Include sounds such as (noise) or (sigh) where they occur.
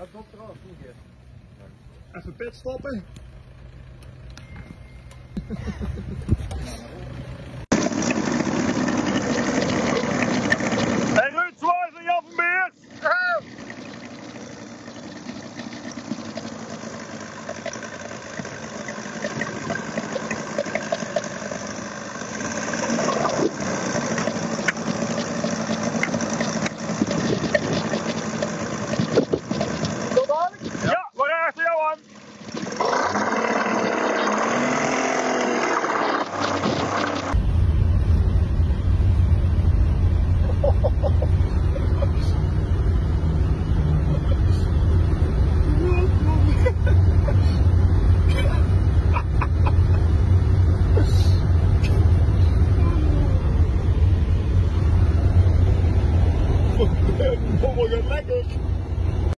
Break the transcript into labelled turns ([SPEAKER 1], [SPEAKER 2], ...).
[SPEAKER 1] Ga dokter af, goed hier.
[SPEAKER 2] Even pit stoppen. (laughs) Oh my god, sé que